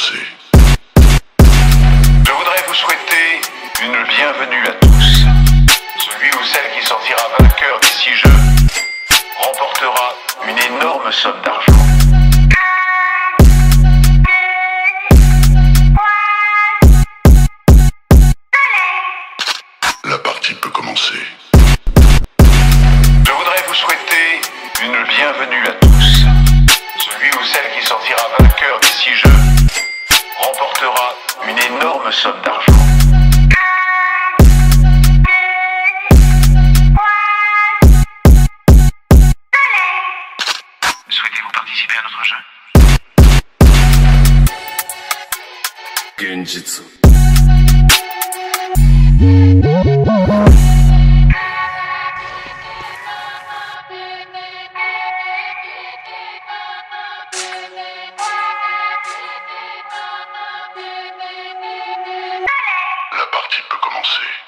Je voudrais vous souhaiter une bienvenue à tous. Celui ou celle qui sortira vainqueur des six jeux remportera une énorme somme d'argent. La partie peut commencer. Je voudrais vous souhaiter une bienvenue à tous. somme d'argent. Souhaitez-vous participer à notre jeu? Genjitsu. Il peut commencer.